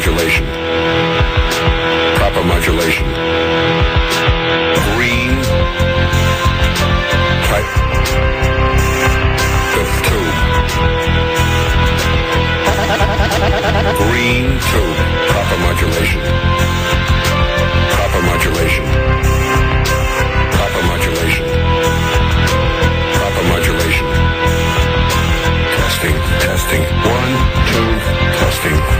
modulation. Proper modulation. Green. Type. The tube. Green tube. Proper modulation. Proper modulation. Proper modulation. Proper modulation. Testing, testing. One, two, testing.